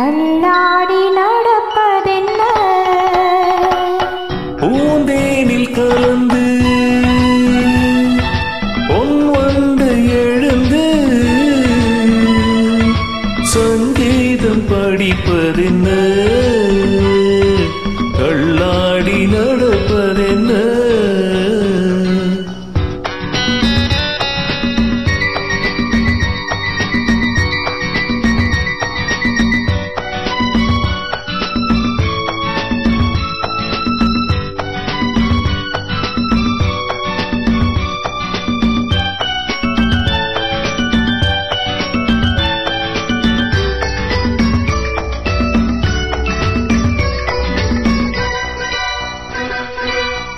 Tan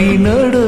ఆడినడు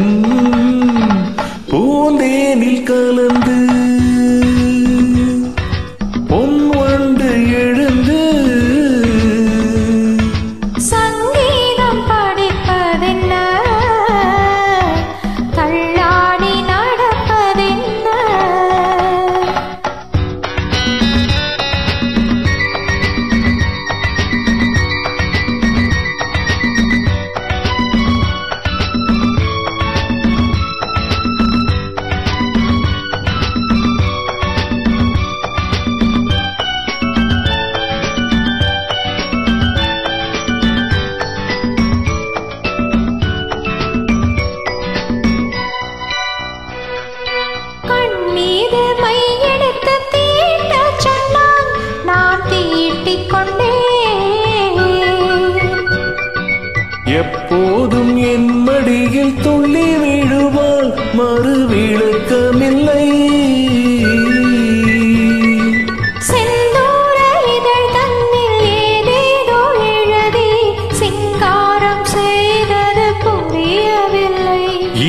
துள்ளி விழுவாள் மறு விளக்கமில்லை.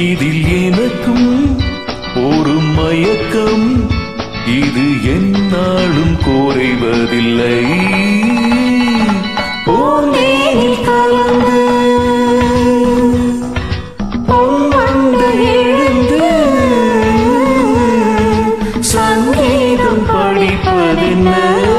இதில் எனக்கும் ஒரு மயக்கம் இது என்னாலும் குறைவதில்லை ஓ in me.